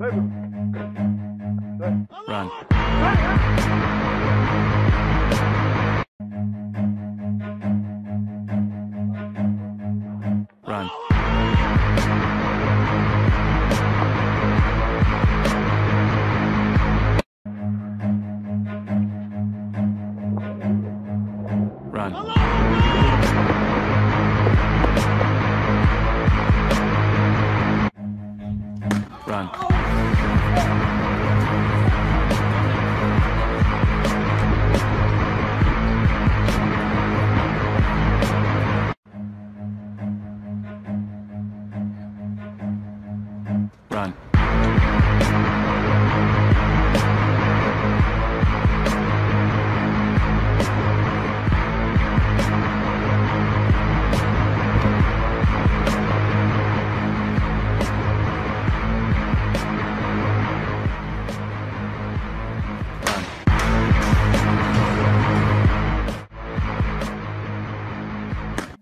Run. Run. Run. Run.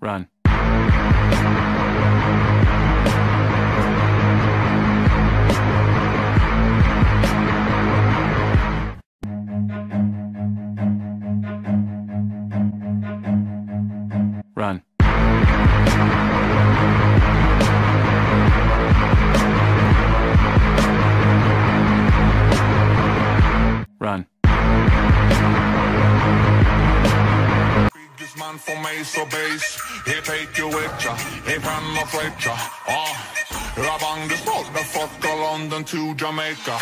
Run. For me, so så He take you with ya, he panna ya. Ah, rabang the spot, the fuck London to Jamaica.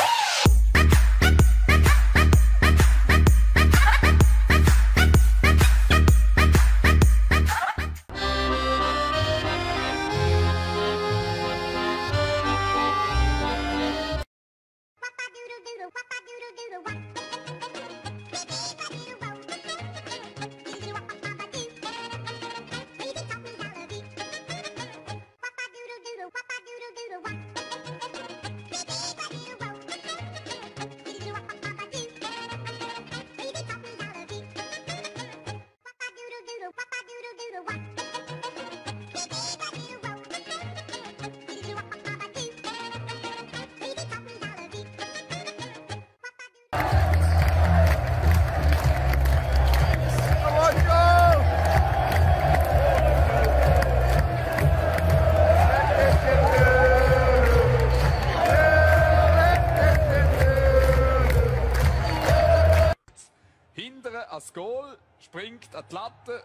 Springt an die Latte.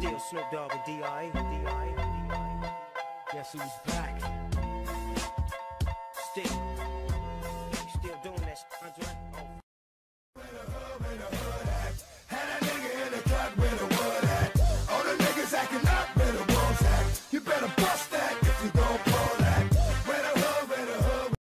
Still Snoop Dogg and D.I. Guess who's back?